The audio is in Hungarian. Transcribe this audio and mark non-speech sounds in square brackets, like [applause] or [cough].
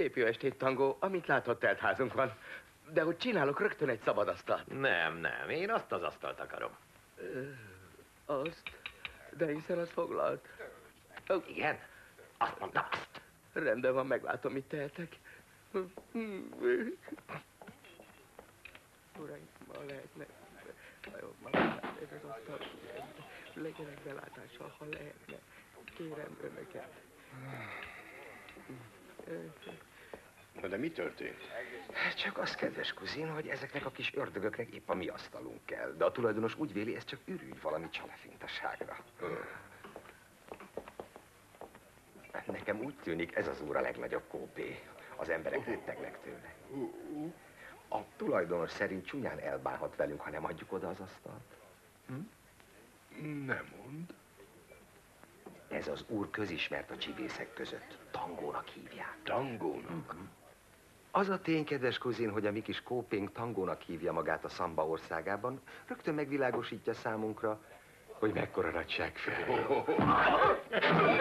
Szép jó estét, tangó. Amint láthat, telt házunk van. De hogy csinálok rögtön egy szabad asztalt. Nem, nem, én azt az asztalt akarom. Azt? De hiszen az foglalt. Ö, Igen? Azt mondta, azt. Rendben van, meglátom, mit tehetek. Uraim, ma lehetne... Vajon ma lehetne ez az asztal? Legyenek belátással, ha lehetne. Kérem önöket. Na de mi történt? Csak az, kedves kuzin, hogy ezeknek a kis ördögöknek épp a mi asztalunk kell. De a tulajdonos úgy véli, ez csak ürügy valami csalefintaságra. Nekem úgy tűnik, ez az úr a legnagyobb kópé. Az emberek rettegnek tőle. A tulajdonos szerint csúnyán elbánhat velünk, ha nem adjuk oda az asztalt. Nem mond. Ez az úr közismert a csibészek között. Tangónak hívják. Tangónak? Az a tény, kedves kuzin, hogy a mi kis kópénk tangónak hívja magát a Szamba országában, rögtön megvilágosítja számunkra, hogy mekkora nagyság fel. [laughs]